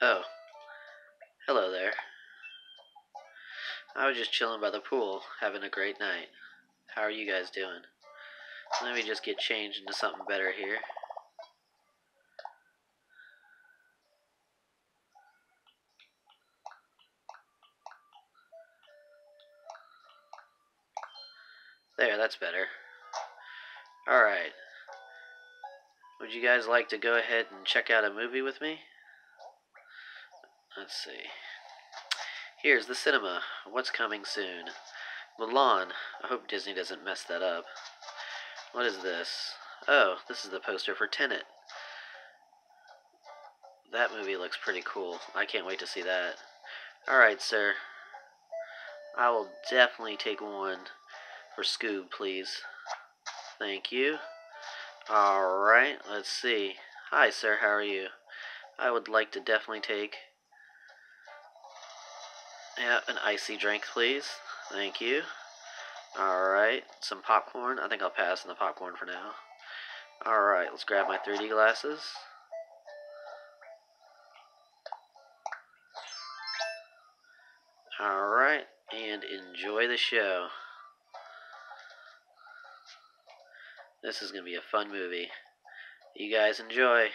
Oh. Hello there. I was just chilling by the pool, having a great night. How are you guys doing? Let me just get changed into something better here. There, that's better. Alright. Would you guys like to go ahead and check out a movie with me? Let's see. Here's the cinema. What's coming soon? Mulan. I hope Disney doesn't mess that up. What is this? Oh, this is the poster for Tenet. That movie looks pretty cool. I can't wait to see that. Alright, sir. I will definitely take one for Scoob, please. Thank you. Alright, let's see. Hi, sir, how are you? I would like to definitely take yeah, an icy drink, please. Thank you. Alright, some popcorn. I think I'll pass on the popcorn for now. Alright, let's grab my 3D glasses. Alright, and enjoy the show. This is going to be a fun movie. You guys enjoy.